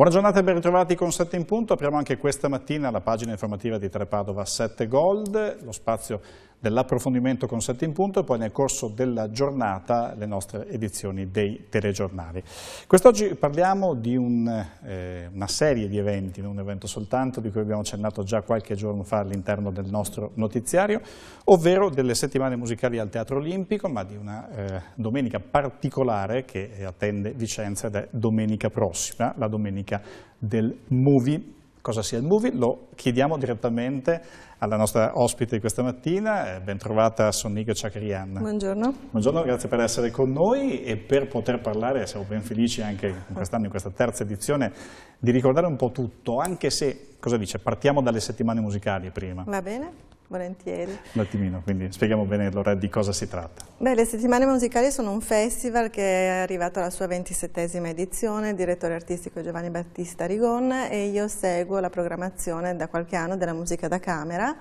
Buona giornata e ben ritrovati con 7 in punto. Apriamo anche questa mattina la pagina informativa di Trepadova 7 Gold, lo spazio dell'approfondimento con 7 in punto e poi nel corso della giornata le nostre edizioni dei telegiornali. Quest'oggi parliamo di un, eh, una serie di eventi, non un evento soltanto, di cui abbiamo accennato già qualche giorno fa all'interno del nostro notiziario, ovvero delle settimane musicali al Teatro Olimpico, ma di una eh, domenica particolare che attende Vicenza ed è domenica prossima, la domenica del Movie. Cosa sia il Movie? Lo chiediamo direttamente alla nostra ospite di questa mattina, eh, ben trovata Sonnigo Ciacrian. Buongiorno. Buongiorno, grazie per essere con noi e per poter parlare, siamo ben felici anche in quest'anno, in questa terza edizione, di ricordare un po' tutto, anche se, cosa dice, partiamo dalle settimane musicali prima. Va bene volentieri. Un attimino, quindi spieghiamo bene allora di cosa si tratta. Beh, le settimane musicali sono un festival che è arrivato alla sua ventisettesima edizione, il direttore artistico Giovanni Battista Rigon e io seguo la programmazione da qualche anno della musica da camera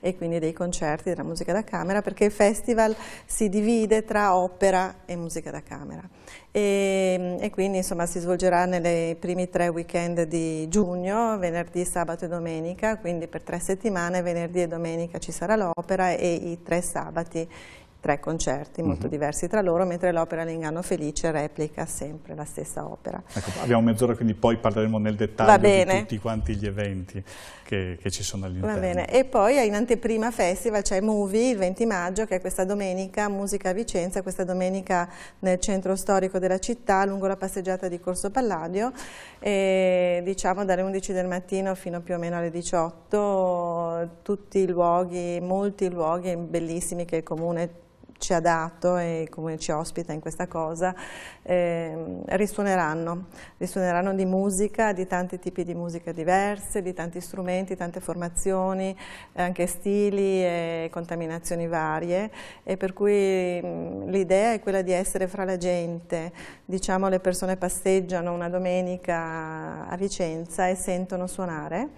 e quindi dei concerti della musica da camera perché il festival si divide tra opera e musica da camera e, e quindi insomma si svolgerà nei primi tre weekend di giugno, venerdì, sabato e domenica, quindi per tre settimane, venerdì e domenica ci sarà l'opera e i tre sabati tre concerti molto. -huh. diversi tra loro, mentre l'opera L'Inganno Felice replica sempre la stessa opera. Ecco, abbiamo mezz'ora, quindi poi parleremo nel dettaglio di tutti quanti gli eventi che, che ci sono all'interno. Va bene, e poi in anteprima festival c'è Movie il 20 maggio, che è questa domenica, Musica a Vicenza, questa domenica nel centro storico della città, lungo la passeggiata di Corso Palladio, e, diciamo dalle 11 del mattino fino più o meno alle 18, tutti i luoghi, molti luoghi bellissimi che il comune ci ha dato e come ci ospita in questa cosa, eh, risuoneranno, risuoneranno di musica, di tanti tipi di musica diverse, di tanti strumenti, tante formazioni, anche stili e contaminazioni varie. E per cui l'idea è quella di essere fra la gente, diciamo le persone passeggiano una domenica a Vicenza e sentono suonare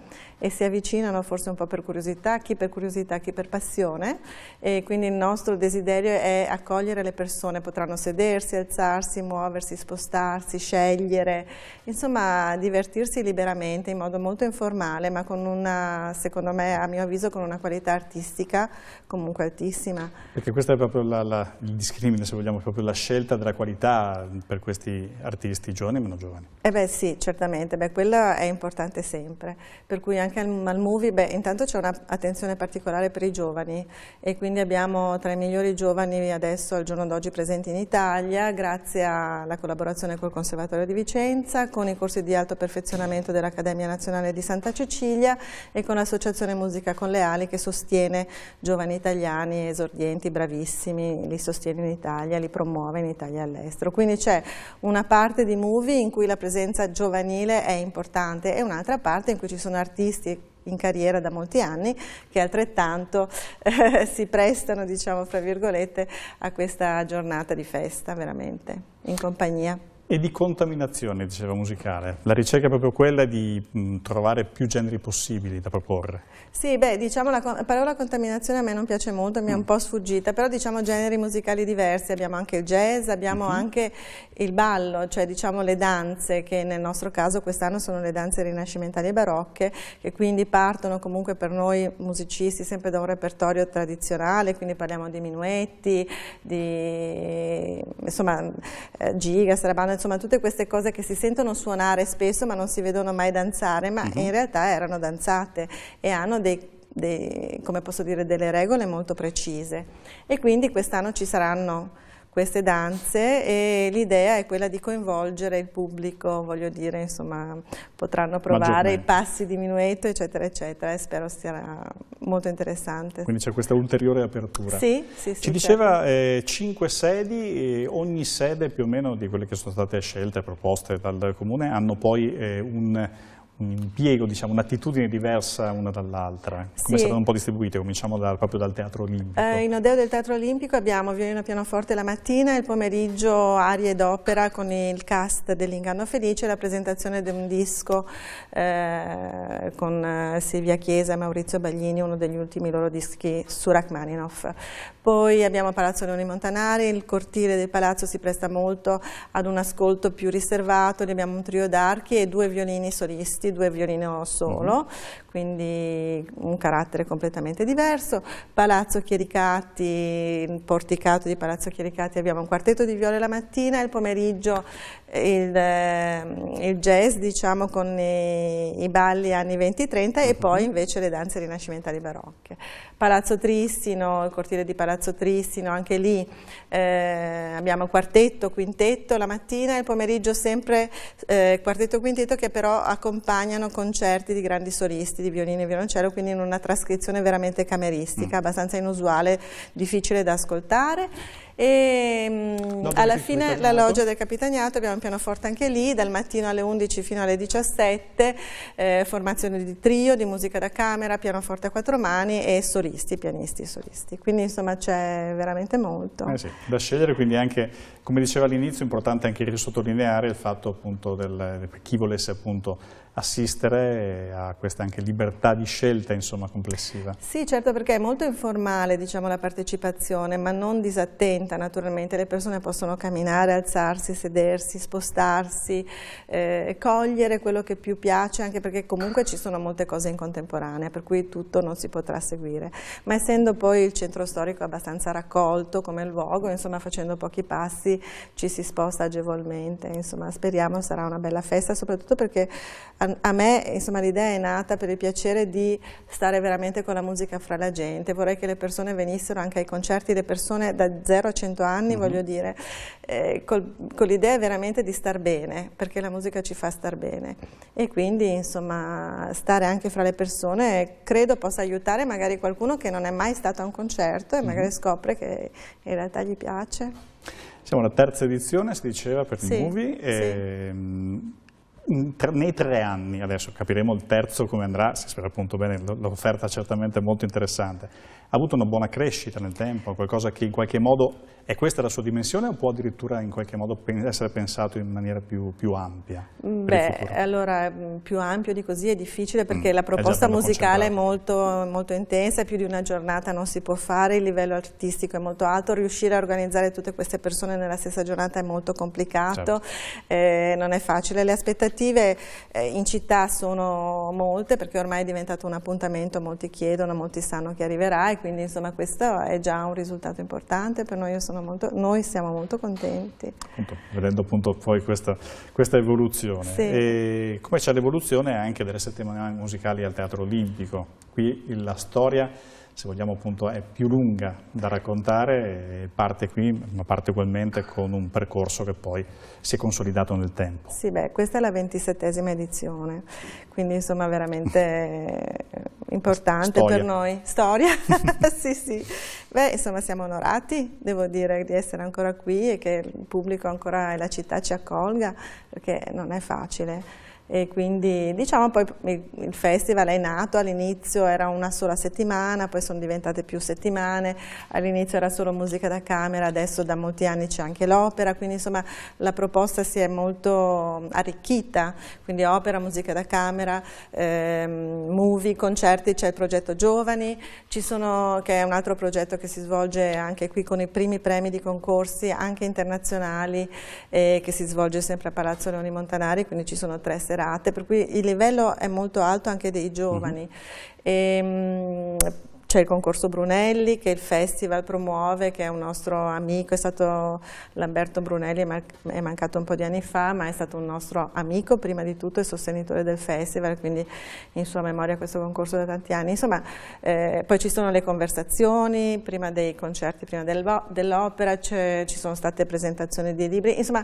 e si avvicinano forse un po' per curiosità, chi per curiosità, chi per passione e quindi il nostro desiderio è accogliere le persone, potranno sedersi, alzarsi, muoversi, spostarsi, scegliere, insomma divertirsi liberamente in modo molto informale ma con una, secondo me, a mio avviso, con una qualità artistica comunque altissima. Perché questa è proprio la, la, il discrimine, se vogliamo, proprio la scelta della qualità per questi artisti, giovani e meno giovani. Eh beh sì, certamente, beh, quello è importante sempre, per cui anche anche al, movie, beh, intanto c'è un'attenzione particolare per i giovani e quindi abbiamo tra i migliori giovani adesso al giorno d'oggi presenti in Italia grazie alla collaborazione col Conservatorio di Vicenza, con i corsi di alto perfezionamento dell'Accademia Nazionale di Santa Cecilia e con l'Associazione Musica con le Ali che sostiene giovani italiani esordienti bravissimi, li sostiene in Italia, li promuove in Italia e all'estero. Quindi c'è una parte di movie in cui la presenza giovanile è importante e un'altra parte in cui ci sono artisti artisti in carriera da molti anni che altrettanto eh, si prestano, diciamo, fra virgolette, a questa giornata di festa, veramente, in compagnia. E di contaminazione, diceva musicale. La ricerca è proprio quella di mh, trovare più generi possibili da proporre. Sì, beh, diciamo la, la, parola contaminazione a me non piace molto, mi è mm. un po' sfuggita, però diciamo generi musicali diversi, abbiamo anche il jazz, abbiamo mhm. -huh. anche il ballo, cioè diciamo le danze, che nel nostro caso quest'anno sono le danze rinascimentali e barocche, che quindi partono comunque per noi musicisti sempre da un repertorio tradizionale, quindi parliamo di minuetti, di insomma, eh, giga, sarabanda, insomma tutte queste cose che si sentono suonare spesso ma non si vedono mai danzare, ma uh mhm. -huh. in realtà erano danzate e hanno dei dei, come posso dire, delle regole molto precise e quindi quest'anno ci saranno queste danze e l'idea è quella di coinvolgere il pubblico, voglio dire, insomma, potranno provare i passi di minuetto, eccetera, eccetera, e spero sia molto interessante. Quindi c'è questa ulteriore apertura. Sì, sì, sì. Ci diceva certo. eh, cinque sedi e ogni sede più o meno di quelle che sono state scelte proposte dal Comune hanno poi eh, un un impiego, diciamo, un'attitudine diversa una dall'altra. Come sì. sono un po' distribuite? Cominciamo da, proprio dal Teatro Olimpico. Eh, in Odeo del Teatro Olimpico abbiamo violino pianoforte la mattina, il pomeriggio arie d'opera con il cast dell'Inganno Felice, la presentazione di un disco eh, con eh, Silvia Chiesa e Maurizio Baglini, uno degli ultimi loro dischi su Rachmaninoff. Poi abbiamo Palazzo Leoni Montanari, il cortile del palazzo si presta molto ad un ascolto più riservato, abbiamo un trio d'archi e due violini solisti, due violino solo, mm quindi un carattere completamente diverso. Palazzo Chiericati, porticato di Palazzo Chiericati abbiamo un quartetto di viole la mattina, il pomeriggio il, eh, il jazz diciamo con i, i balli anni 20-30 e poi invece le danze rinascimentali barocche. Palazzo Tristino, il cortile di Palazzo Tristino, anche lì eh, abbiamo quartetto, quintetto la mattina e il pomeriggio sempre eh, quartetto quintetto che però accompagnano concerti di grandi solisti di violino e violoncello, quindi in una trascrizione veramente cameristica, mm. abbastanza inusuale, difficile da ascoltare e mm, alla fine la loggia del Capitaniato abbiamo un pianoforte anche lì, dal mattino alle 11 fino alle 17, eh, formazione di trio, di musica da camera, pianoforte a quattro mani e solisti, pianisti e solisti. Quindi insomma c'è veramente molto. Eh sì, da scegliere, quindi anche, come diceva all'inizio, è importante anche risottolineare il fatto appunto del, chi volesse appunto assistere a questa anche libertà di scelta insomma, complessiva. Sì, certo perché è molto informale diciamo, la partecipazione, ma non disattenta naturalmente, le persone possono camminare, alzarsi, sedersi, spostarsi, eh, cogliere quello che più piace, anche perché comunque ci sono molte cose in contemporanea, per cui tutto non si potrà seguire, ma essendo poi il centro storico abbastanza raccolto come luogo, insomma facendo pochi passi ci si sposta agevolmente, insomma speriamo sarà una bella festa, soprattutto perché a, a me l'idea è nata per il piacere di stare veramente con la musica fra la gente, vorrei che le persone venissero anche ai concerti, le persone da 0 a 100 anni, mm -hmm. voglio dire, eh, col, con l'idea veramente di star bene, perché la musica ci fa star bene e quindi insomma stare anche fra le persone credo possa aiutare magari qualcuno che non è mai stato a un concerto e mm -hmm. magari scopre che in realtà gli piace. Siamo alla terza edizione, si diceva, per sì, il movie. E, sì. Ehm, nei tre anni, adesso capiremo il terzo come andrà, si spera appunto bene, l'offerta certamente è molto interessante, ha avuto una buona crescita nel tempo, qualcosa che in qualche modo è questa la sua dimensione o può addirittura in qualche modo essere pensato in maniera più, più ampia? Beh, allora mm, più ampio di così è difficile perché mm, la proposta musicale è molto, molto intensa, più di una giornata non si può fare, il livello artistico è molto alto, riuscire a organizzare tutte queste persone nella stessa giornata è molto complicato, certo. eh, non è facile. Le aspettative eh, in città sono molte perché ormai è diventato un appuntamento, molti chiedono, molti sanno che arriverà e quindi insomma questo è già un risultato importante per noi. Io molto, noi siamo molto contenti. Appunto, vedendo appunto poi questa, questa evoluzione. Sì. Come c'è l'evoluzione anche delle settimane musicali al Teatro Olimpico. Qui la storia se vogliamo appunto è più lunga da raccontare e parte qui, ma parte ugualmente con un percorso che poi si è consolidato nel tempo. Sì, beh, questa è la ventisettesima edizione, quindi insomma veramente importante Storia. per noi. Storia? sì, sì. Beh, insomma siamo onorati, devo dire, di essere ancora qui e che il pubblico ancora e la città ci accolga, perché non è facile e quindi diciamo poi il festival è nato, all'inizio era una sola settimana, poi sono diventate più settimane, all'inizio era solo musica da camera, adesso da molti anni c'è anche l'opera, quindi insomma la proposta si è molto arricchita, quindi opera, musica da camera, ehm, movie, concerti, c'è il progetto Giovani, sono, che è un altro progetto che si svolge anche qui con i primi premi di concorsi anche internazionali eh, che si svolge sempre a Palazzo Leoni Montanari, quindi ci sono tre serate, per cui il livello è molto alto anche dei giovani. Mm -hmm. e, c'è il concorso Brunelli che il festival promuove, che è un nostro amico, è stato Lamberto Brunelli, è mancato un po' di anni fa, ma è stato un nostro amico prima di tutto e sostenitore del festival, quindi in sua memoria questo concorso da tanti anni. Insomma, eh, poi ci sono le conversazioni, prima dei concerti, prima dell'opera, ci sono state presentazioni di libri, insomma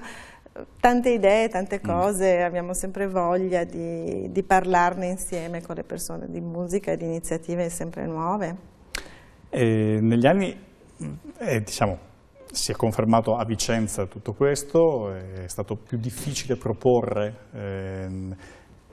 tante idee, tante mm. cose, mm. abbiamo sempre voglia di, di, parlarne insieme con le persone di musica e di iniziative sempre nuove. E negli anni eh, diciamo, si è confermato a Vicenza tutto questo, è stato più difficile proporre eh,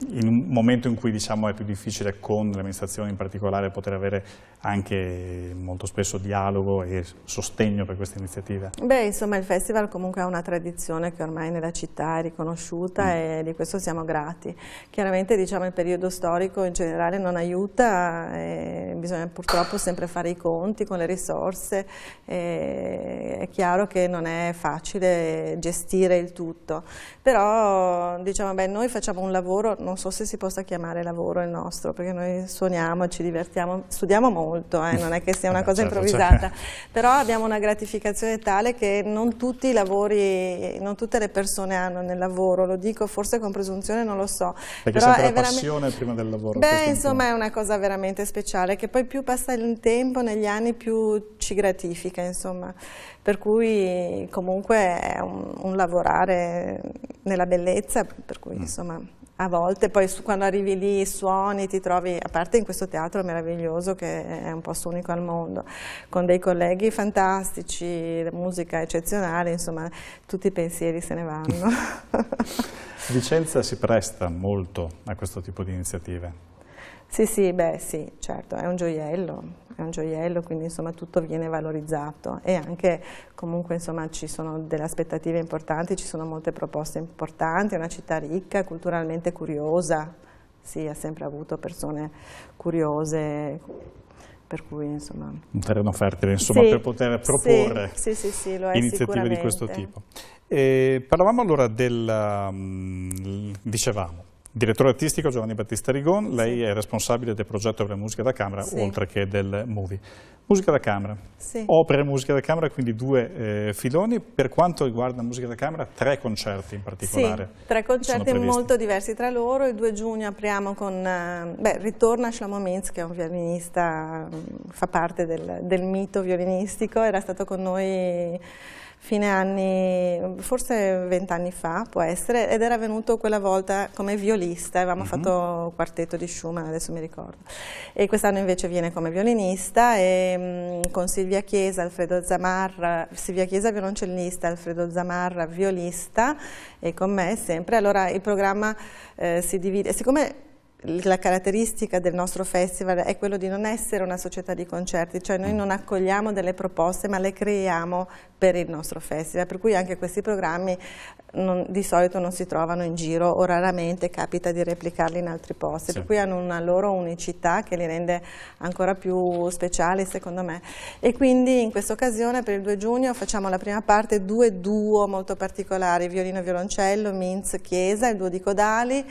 in un momento in cui diciamo, è più difficile con l'amministrazione in particolare poter avere anche molto spesso dialogo e sostegno per queste iniziative? Beh, insomma il festival comunque ha una tradizione che ormai nella città è riconosciuta mm. e di questo siamo grati. Chiaramente diciamo, il periodo storico in generale non aiuta, bisogna purtroppo sempre fare i conti con le risorse, è chiaro che non è facile gestire il tutto, però diciamo, beh, noi facciamo un lavoro, non so se si possa chiamare lavoro il nostro, perché noi suoniamo, ci divertiamo, studiamo molto, eh, non è che sia una cosa certo, improvvisata, certo. però abbiamo una gratificazione tale che non tutti i lavori, non tutte le persone hanno nel lavoro, lo dico forse con presunzione, non lo so. Perché però è la passione prima del lavoro. Beh, insomma è una cosa veramente speciale, che poi più passa il tempo negli anni più ci gratifica, insomma. Per cui comunque è un, un lavorare nella bellezza, per cui mm. insomma a volte, poi quando arrivi lì suoni, ti trovi, a parte in questo teatro meraviglioso che è un posto unico al mondo, con dei colleghi fantastici, musica eccezionale, insomma tutti i pensieri se ne vanno. Vicenza si presta molto a questo tipo di iniziative. Sì, sì, beh sì, certo, è un gioiello, è un gioiello, quindi insomma tutto viene valorizzato. E anche comunque insomma ci sono delle aspettative importanti, ci sono molte proposte importanti, è una città ricca, culturalmente curiosa, sì, ha sempre avuto persone curiose, per cui insomma... Un terreno fertile insomma sì, per poter proporre sì, sì, iniziative di questo tipo. E parlavamo allora del, um, dicevamo, Direttore artistico Giovanni Battista Rigon, lei è responsabile del progetto per la musica da camera sì. oltre che del movie. Musica da camera, sì. opere musica da camera, quindi due eh, filoni. Per quanto riguarda musica da camera, tre concerti in particolare. Sì, tre concerti molto diversi tra loro. Il 2 giugno apriamo con, eh, beh, ritorna Shlomo Mintz che è un violinista, fa parte del, del mito violinistico, era stato con noi fine anni, forse vent'anni fa può essere, ed era venuto quella volta come violista, avevamo mm -hmm. fatto quartetto di Schumann, adesso mi ricordo. E quest'anno invece viene come violinista e mh, con Silvia Chiesa, Alfredo Zamarra, Silvia Chiesa violoncellista, Alfredo Zamarra violista e con me sempre. Allora il programma eh, si divide, siccome la caratteristica del nostro festival è quello di non essere una società di concerti, cioè noi non accogliamo delle proposte ma le creiamo per il nostro festival, per cui anche questi programmi non, di solito non si trovano in giro o raramente capita di replicarli in altri posti, sì. per cui hanno una loro unicità che li rende ancora più speciali secondo me. E quindi in questa occasione per il 2 giugno facciamo la prima parte due duo molto particolari, violino e violoncello, Minz Chiesa, il duo di Codali,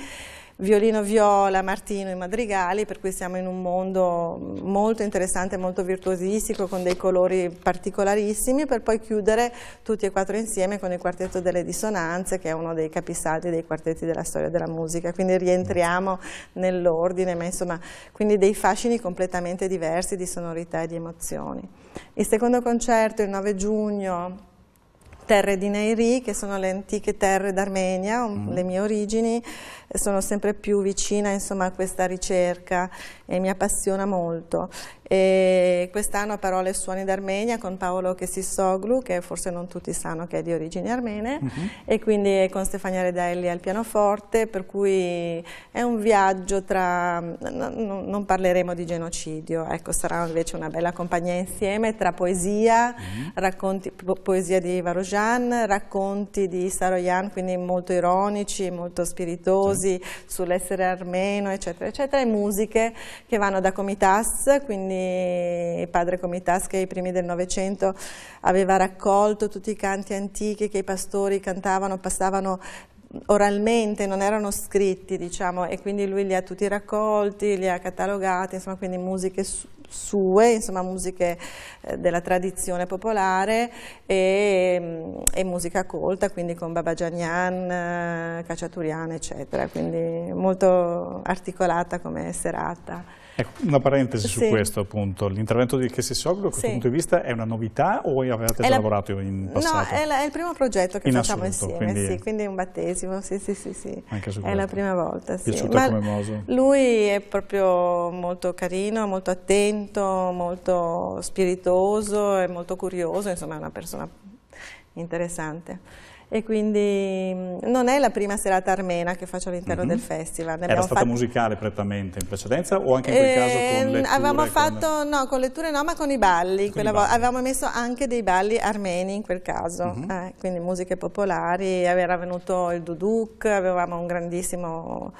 violino viola, Martino i madrigali, per cui siamo in un mondo molto interessante, molto virtuosistico, con dei colori particolarissimi, per poi chiudere tutti e quattro insieme con il quartetto delle dissonanze, che è uno dei capisaldi dei quartetti della storia della musica, quindi rientriamo nell'ordine, ma insomma, quindi dei fascini completamente diversi di sonorità e di emozioni. Il secondo concerto, il 9 giugno, terre di Neiri, che sono le antiche terre d'Armenia, mm. le mie origini, sono sempre più vicina insomma, a questa ricerca e mi appassiona molto. Quest'anno a Parole e Suoni d'Armenia con Paolo Chessissoglu, che forse non tutti sanno che è di origini armene, uh mhm. -huh. e quindi con Stefania Redelli al pianoforte, per cui è un viaggio tra, no, non parleremo di genocidio, ecco, sarà invece una bella compagnia insieme tra poesia, uh mhm. -huh. racconti, po poesia di Varojan, racconti di Saroyan, quindi molto ironici, molto spiritosi, sì. sull'essere armeno, eccetera, eccetera, e musiche che vanno da Comitas, quindi padre Comitas che ai primi del Novecento aveva raccolto tutti i canti antichi che i pastori cantavano, passavano oralmente, non erano scritti, diciamo, e quindi lui li ha tutti raccolti, li ha catalogati, insomma, quindi musiche sue, insomma, musiche eh, della tradizione popolare e, mm, e, musica colta, quindi con Babagianian, eh, Cacciaturian, eccetera, quindi molto articolata come serata. Ecco, una parentesi sì. su questo appunto, l'intervento di Chessisoglu da questo sì. punto di vista è una novità o avevate già la... lavorato in passato? No, è, la, è, il primo progetto che in facciamo assoluto, insieme, quindi... Sì, quindi è un battesimo, sì sì sì, sì. È la prima volta. Sì. Piaciuta come moso? Lui è proprio molto carino, molto attento, molto spiritoso e molto curioso, insomma è una persona interessante. E quindi mm, non è la prima serata armena che faccio all'interno mm -hmm. del festival. Ne Era stata fatti... musicale prettamente in precedenza o anche in quel caso con ehm, letture? Avevamo fatto, con... no, con letture no, ma con i balli. Con i balli. Avevamo messo anche dei balli armeni in quel caso, mm -hmm. eh, quindi musiche popolari, era venuto il duduk, avevamo un grandissimo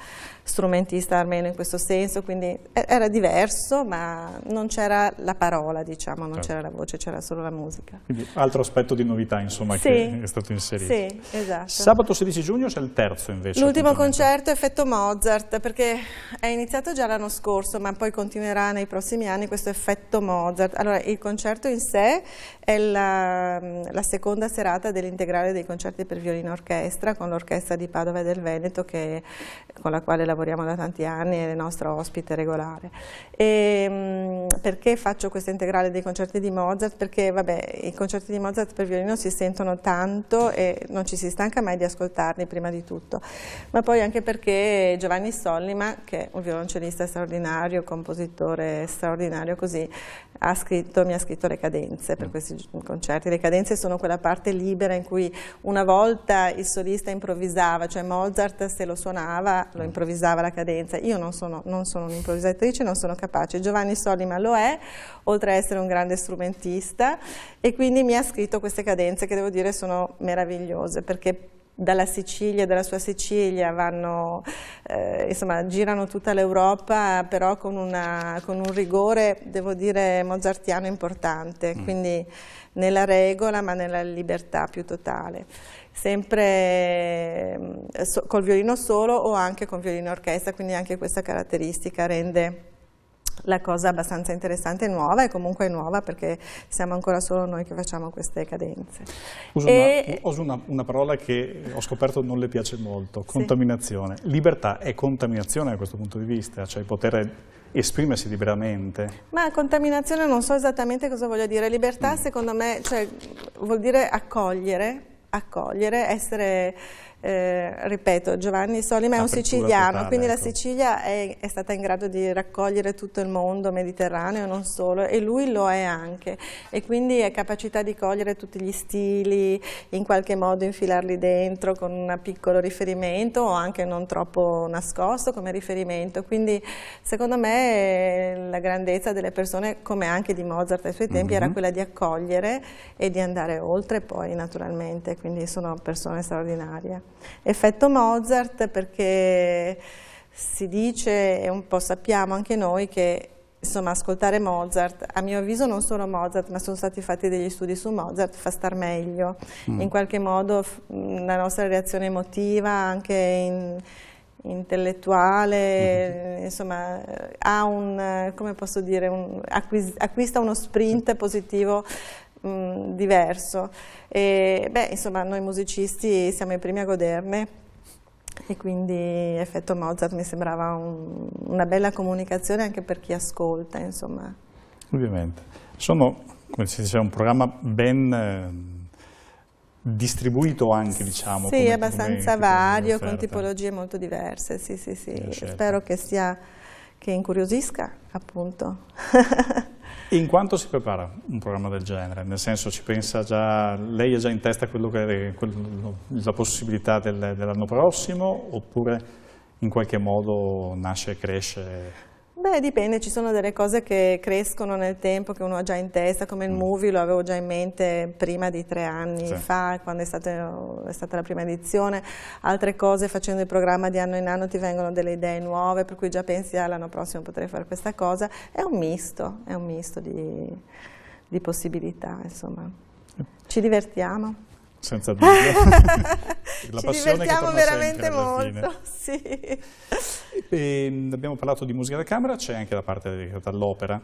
strumentista armeno in questo senso, quindi era diverso, ma non c'era la parola, diciamo, non certo. c'era la voce, c'era solo la musica. Quindi altro aspetto di novità, insomma, sì, che è stato inserito. Sì, esatto. Sabato 16 giugno c'è il terzo invece. L'ultimo concerto Effetto Mozart, perché è iniziato già l'anno scorso, ma poi continuerà nei prossimi anni questo Effetto Mozart. Allora, il concerto in sé è la, la seconda serata dell'integrale dei concerti per violino orchestra con l'orchestra di Padova e del Veneto, che, con la quale lavoriamo da tanti anni, è il nostro ospite regolare. E, mm, perché faccio questa integrale dei concerti di Mozart? Perché vabbè, i concerti di Mozart per violino si sentono tanto e non ci si stanca mai di ascoltarli prima di tutto, ma poi anche perché Giovanni Sollima, che è un violoncellista straordinario, compositore straordinario così, ha scritto, mi ha scritto le cadenze per mm. questi concerti. Le cadenze sono quella parte libera in cui una volta il solista improvvisava, cioè Mozart se lo suonava lo mm. improvvisava la cadenza. Io non sono, non sono un'improvvisatrice, non sono capace. Giovanni Solima lo è, oltre ad essere un grande strumentista e quindi mi ha scritto queste cadenze che devo dire sono meravigliose perché dalla Sicilia, dalla sua Sicilia, vanno, eh, insomma, girano tutta l'Europa, però con, una, con, un rigore, devo dire, mozartiano importante, mm. quindi nella regola ma nella libertà più totale. Sempre eh, so, col violino solo o anche con violino orchestra, quindi anche questa caratteristica rende la cosa abbastanza interessante e nuova e comunque è nuova perché siamo ancora solo noi che facciamo queste cadenze. Uso, e... una, uso una, una, parola che ho scoperto non le piace molto, contaminazione. Sì. Libertà è contaminazione da questo punto di vista, cioè poter esprimersi liberamente. Ma contaminazione non so esattamente cosa voglia dire, libertà mm. secondo me cioè, vuol dire accogliere, accogliere, essere eh, ripeto, Giovanni Solima è un siciliano, totale, quindi ecco. la Sicilia è, è, stata in grado di raccogliere tutto il mondo mediterraneo, non solo, e lui lo è anche, e quindi è capacità di cogliere tutti gli stili, in qualche modo infilarli dentro con un piccolo riferimento o anche non troppo nascosto come riferimento, quindi secondo me la grandezza delle persone, come anche di Mozart ai suoi tempi, mm -hmm. era quella di accogliere e di andare oltre poi naturalmente, quindi sono persone straordinarie. Effetto Mozart perché si dice e un po' sappiamo anche noi che insomma, ascoltare Mozart, a mio avviso non solo Mozart, ma sono stati fatti degli studi su Mozart, fa star meglio. Mm. In qualche modo la nostra reazione emotiva, anche in, intellettuale, mm. insomma, ha un, come posso dire, un, acquista uno sprint positivo mh, mm, diverso. E, beh, insomma, noi musicisti siamo i primi a goderne e quindi effetto Mozart mi sembrava un, una bella comunicazione anche per chi ascolta, insomma. Ovviamente. Sono, come si dice, un programma ben eh, distribuito anche, diciamo. Sì, come, abbastanza come vario, con tipologie molto diverse, sì, sì, sì. Spero che sia, che incuriosisca, appunto. In quanto si prepara un programma del genere? Nel senso, ci pensa già, lei ha già in testa quello che, quello, la possibilità del, dell'anno prossimo oppure in qualche modo nasce e cresce Beh, dipende, ci sono delle cose che crescono nel tempo, che uno ha già in testa, come il mm. movie lo avevo già in mente prima di tre anni sì. fa, quando è, stato, è, stata la prima edizione, altre cose facendo il programma di anno in anno ti vengono delle idee nuove, per cui già pensi ah, l'anno prossimo potrei fare questa cosa, è un misto, è un misto di, di possibilità, insomma. Ci divertiamo. Senza dubbio. La Ci divertiamo veramente molto, sì. E, abbiamo parlato di musica da camera, c'è anche la parte dedicata all'opera.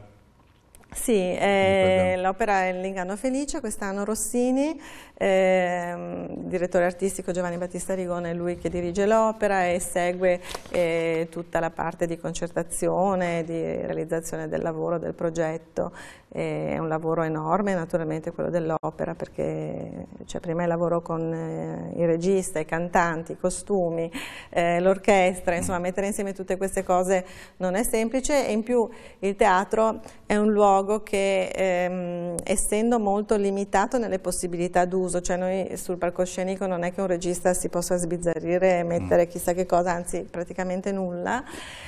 Sì, eh, l'opera è L'Inganno Felice, quest'anno Rossini, eh, direttore artistico Giovanni Battista Rigone è lui che dirige l'opera e segue eh, tutta la parte di concertazione, di realizzazione del lavoro, del progetto. è un lavoro enorme naturalmente quello dell'opera perché cioè, prima il lavoro con eh, il regista, i cantanti, i costumi, eh, l'orchestra, insomma mettere insieme tutte queste cose non è semplice e in più il teatro è un luogo luogo che ehm, essendo molto limitato nelle possibilità d'uso, cioè noi sul palcoscenico non è che un regista si possa sbizzarrire e mettere mm. chissà che cosa, anzi praticamente nulla,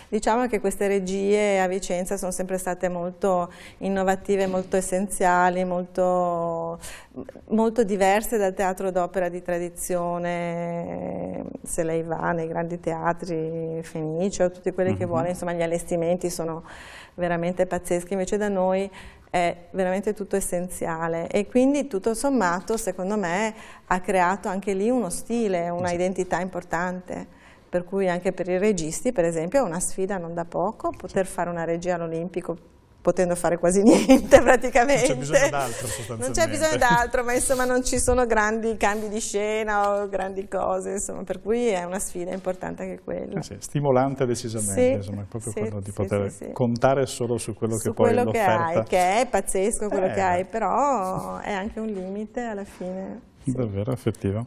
diciamo che queste regie a Vicenza sono sempre state molto innovative, molto essenziali, molto, molto diverse dal teatro d'opera di tradizione, se lei va nei grandi teatri Fenice o tutti quelli mm -hmm. che mm-hmm. vuole, insomma gli allestimenti sono veramente pazzeschi, invece da noi è veramente tutto essenziale. E quindi tutto sommato secondo me ha creato anche lì uno stile, una identità importante. Per cui anche per i registi per esempio è una sfida non da poco poter fare una regia all'Olimpico potendo fare quasi niente praticamente. Non c'è bisogno d'altro sostanzialmente. Non c'è bisogno d'altro, ma insomma non ci sono grandi cambi di scena o grandi cose, insomma, per cui è una sfida importante anche quella. Eh sì, stimolante decisamente, sì, insomma, è proprio sì, quello di poter contare solo su quello su che poi quello l'offerta... che hai, che è pazzesco quello eh. che hai, però è anche un limite alla fine. Davvero, effettivo.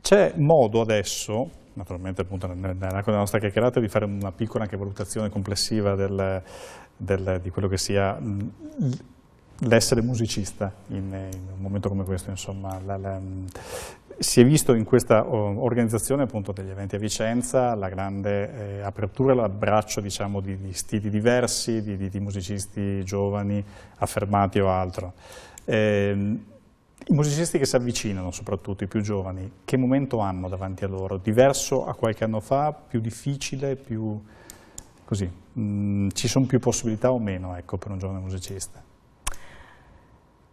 C'è modo adesso, naturalmente appunto della nostra chiacchierata, di fare una piccola anche valutazione complessiva del, del, di quello che sia l'essere musicista in, in, un momento come questo, insomma. La, la, si è visto in questa organizzazione appunto degli eventi a Vicenza la grande eh, apertura, l'abbraccio diciamo, di, di, stili diversi, di, di, di, musicisti giovani, affermati o altro. Eh, I musicisti che si avvicinano, soprattutto i più giovani, che momento hanno davanti a loro? Diverso a qualche anno fa, più difficile, più così, mh, mm, ci sono più possibilità o meno ecco, per un giovane musicista?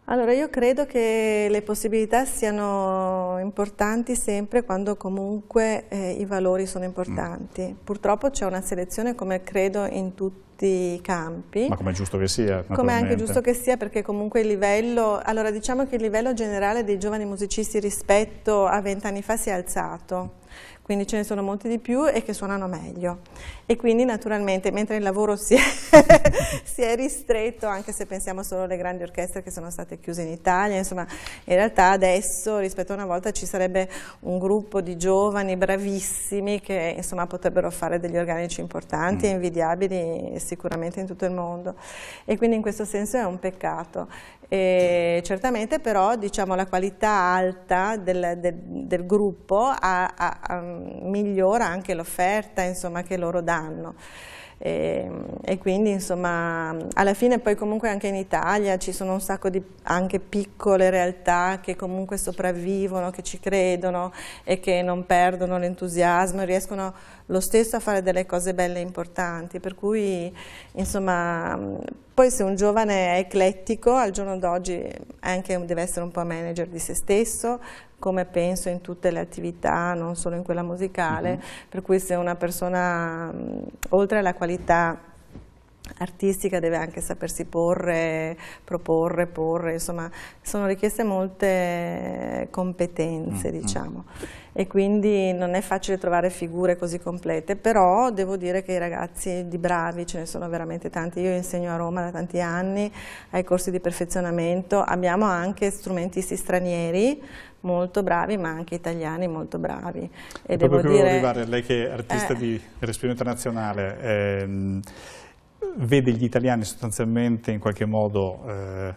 Allora io credo che le possibilità siano importanti sempre quando comunque eh, i valori sono importanti. Mm. Purtroppo c'è una selezione come credo in tutti i campi. Ma come è giusto che sia? Come è anche giusto che sia perché comunque il livello, allora diciamo che il livello generale dei giovani musicisti rispetto a vent'anni fa si è alzato quindi ce ne sono molti di più e che suonano meglio. E quindi naturalmente mentre il lavoro si è, si è, ristretto, anche se pensiamo solo alle grandi orchestre che sono state chiuse in Italia, insomma in realtà adesso rispetto a una volta ci sarebbe un gruppo di giovani bravissimi che insomma potrebbero fare degli organici importanti mm. e invidiabili sicuramente in tutto il mondo. E quindi in questo senso è un peccato. E certamente però diciamo, la qualità alta del, del, del gruppo ha, ha, ha, migliora anche l'offerta che loro danno. E, e, quindi insomma alla fine poi comunque anche in Italia ci sono un sacco di anche piccole realtà che comunque sopravvivono, che ci credono e che non perdono l'entusiasmo e riescono lo stesso a fare delle cose belle e importanti, per cui insomma poi se un giovane è eclettico al giorno d'oggi deve essere un po' manager di se stesso, come penso in tutte le attività, non solo in quella musicale, mm -hmm. per cui se una persona, oltre alla qualità artistica deve anche sapersi porre, proporre, porre, insomma sono richieste molte competenze mm -hmm. diciamo e quindi non è facile trovare figure così complete, però devo dire che i ragazzi di bravi ce ne sono veramente tanti, io insegno a Roma da tanti anni ai corsi di perfezionamento, abbiamo anche strumentisti stranieri molto bravi ma anche italiani molto bravi. E devo dire, arrivare, lei che è artista eh, di respiro internazionale, ehm, vede gli italiani sostanzialmente in qualche modo eh,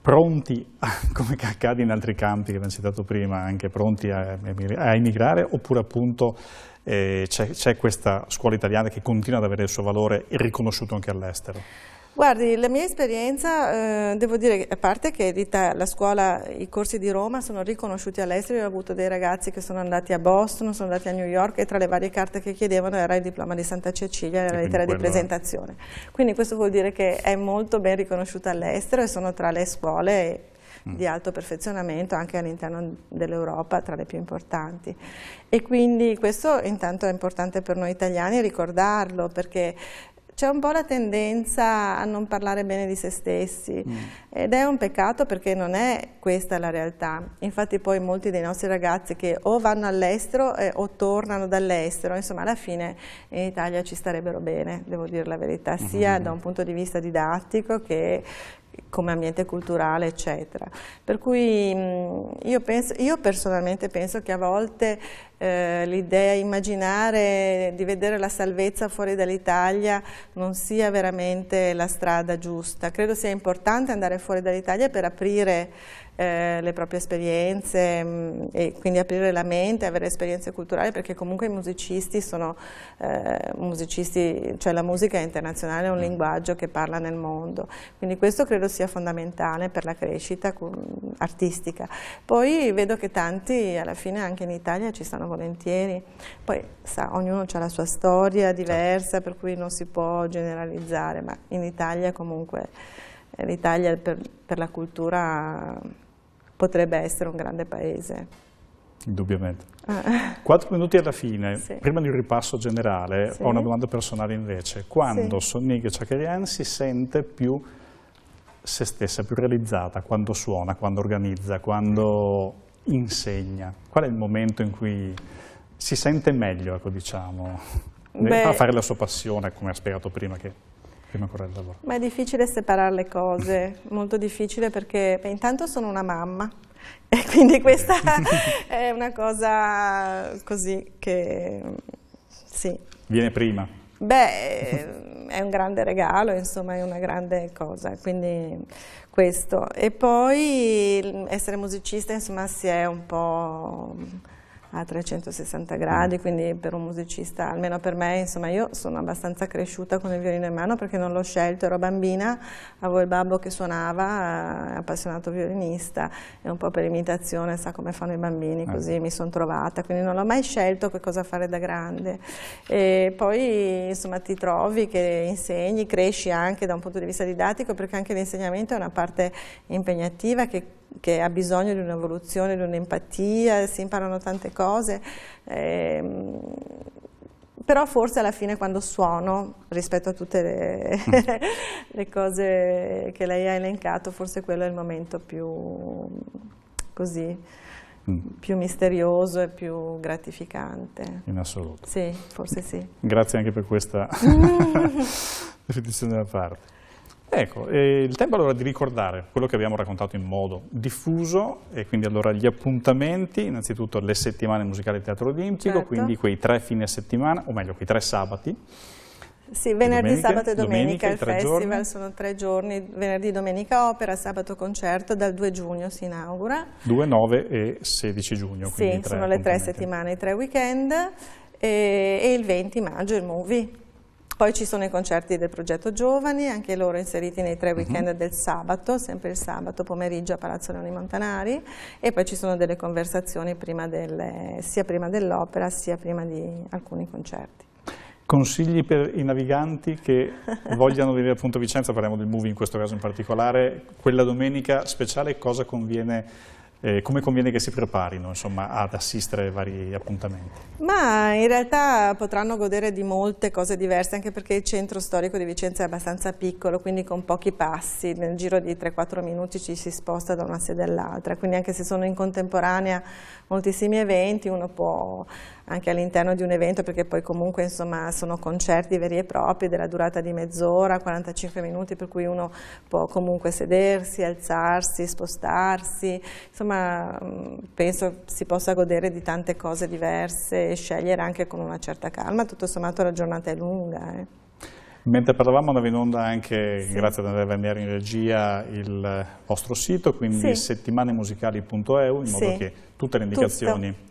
pronti, come accade in altri campi che abbiamo citato prima, anche pronti a, a emigrare, oppure appunto eh, c'è questa scuola italiana che continua ad avere il suo valore riconosciuto anche all'estero? Guardi, la mia esperienza, eh, devo dire, a parte che la scuola, i corsi di Roma sono riconosciuti all'estero, io ho avuto dei ragazzi che sono andati a Boston, sono andati a New York e tra le varie carte che chiedevano era il diploma di Santa Cecilia e la lettera di presentazione. Quindi questo vuol dire che è molto ben riconosciuta all'estero e sono tra le scuole mm. di alto perfezionamento anche all'interno dell'Europa tra le più importanti e quindi questo intanto è importante per noi italiani ricordarlo perché c'è un po' la tendenza a non parlare bene di se stessi mm. ed è un peccato perché non è questa la realtà. Infatti poi molti dei nostri ragazzi che o vanno all'estero eh, o tornano dall'estero, insomma alla fine in Italia ci starebbero bene, devo dire la verità, sia mm da un punto di vista didattico che come ambiente culturale, eccetera. Per cui io, penso, io personalmente penso che a volte eh, l'idea, immaginare di vedere la salvezza fuori dall'Italia non sia veramente la strada giusta. Credo sia importante andare fuori dall'Italia per aprire eh, le proprie esperienze mh, mm, e quindi aprire la mente, avere esperienze culturali perché comunque i musicisti sono eh, musicisti, cioè la musica è internazionale, è un mm. linguaggio che parla nel mondo, quindi questo credo sia fondamentale per la crescita artistica. Poi vedo che tanti alla fine anche in Italia ci stanno volentieri, poi sa, ognuno ha la sua storia diversa per cui non si può generalizzare, ma in Italia comunque eh, l'Italia per, per la cultura potrebbe essere un grande paese. Indubbiamente. Ah. Quattro minuti alla fine, sì. prima di un ripasso generale, sì. ho una domanda personale invece. Quando sì. Sonnig Chakerian si sente più se stessa, più realizzata, quando suona, quando organizza, quando insegna? Qual è il momento in cui si sente meglio, ecco, diciamo, Beh, a fare la sua passione, come ha spiegato prima, che prima correre al lavoro? Ma è difficile separare le cose, molto difficile perché beh, intanto sono una mamma e quindi questa è una cosa così che sì. Viene prima? Beh, è un grande regalo, insomma, è una grande cosa, quindi questo. E poi essere musicista, insomma, si è un po' a 360 gradi, quindi per un musicista, almeno per me, insomma io sono abbastanza cresciuta con il violino in mano perché non l'ho scelto, ero bambina, avevo il babbo che suonava, appassionato violinista e un po' per imitazione, sa come fanno i bambini, ah. così mi sono trovata, quindi non l'ho mai scelto che cosa fare da grande. E poi insomma ti trovi che insegni, cresci anche da un punto di vista didattico perché anche l'insegnamento è una parte impegnativa che che ha bisogno di un'evoluzione, di un'empatia, si imparano tante cose, ehm, però forse alla fine quando suono, rispetto a tutte le, le, cose che lei ha elencato, forse quello è il momento più così, mm. più misterioso e più gratificante. In assoluto. Sì, forse sì. Grazie anche per questa definizione da parte. Ecco, eh, il tempo allora di ricordare quello che abbiamo raccontato in modo diffuso e quindi allora gli appuntamenti, innanzitutto le settimane musicali Teatro Olimpico, certo. quindi quei tre fine settimana, o meglio quei tre sabati. Sì, venerdì, domenica, sabato e domenica, domenica il festival giorni. sono tre giorni, venerdì, domenica opera, sabato concerto, dal 2 giugno si inaugura. 2, 9 e 16 giugno. Sì, sono le tre settimane, i tre weekend e, e il 20 maggio il movie. Poi ci sono i concerti del progetto Giovani, anche loro inseriti nei tre mhm. weekend uh -huh. del sabato, sempre il sabato pomeriggio a Palazzo Leoni Montanari e poi ci sono delle conversazioni prima delle, sia prima dell'opera sia prima di alcuni concerti. Consigli per i naviganti che vogliano venire appunto a Vicenza, parliamo del movie in questo caso in particolare, quella domenica speciale cosa conviene eh, come conviene che si preparino insomma, ad assistere ai vari appuntamenti? Ma in realtà potranno godere di molte cose diverse, anche perché il centro storico di Vicenza è abbastanza piccolo, quindi con pochi passi, nel giro di 3-4 minuti ci si sposta da una sede all'altra, quindi anche se sono in contemporanea moltissimi eventi, uno può anche all'interno di un evento, perché poi comunque insomma, sono concerti veri e propri della durata di mezz'ora, 45 minuti, per cui uno può comunque sedersi, alzarsi, spostarsi, insomma penso si possa godere di tante cose diverse e scegliere anche con una certa calma, tutto sommato la giornata è lunga. Eh. Mentre parlavamo andava in onda anche, sì. grazie ad Andrea Vernieri in regia, il vostro sito, quindi sì. settimanemusicali.eu, in modo sì. che tutte le indicazioni... Tutto.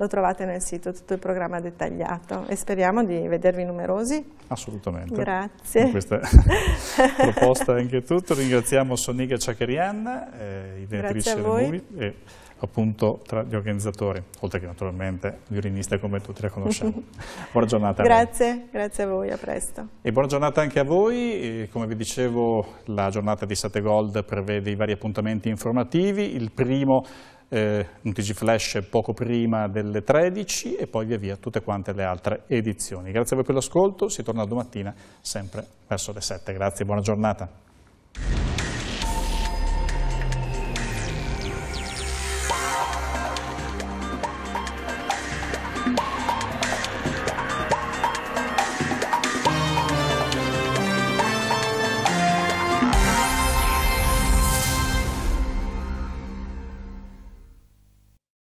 Lo trovate nel sito, tutto il programma dettagliato e speriamo di vedervi numerosi. Assolutamente. Grazie. Con questa proposta anche tutto. Ringraziamo Soniga Ciacarian, eh, ideatrice del Movie, e appunto tra gli organizzatori, oltre che naturalmente violiniste come tutti la conosciamo. buona giornata. Grazie, grazie a voi, a presto. E buona giornata anche a voi, e come vi dicevo la giornata di 7 Gold prevede i vari appuntamenti informativi, il primo eh, un TG Flash poco prima delle 13 e poi via via tutte quante le altre edizioni. Grazie a voi per l'ascolto, si torna domattina sempre verso le 7. Grazie, buona giornata.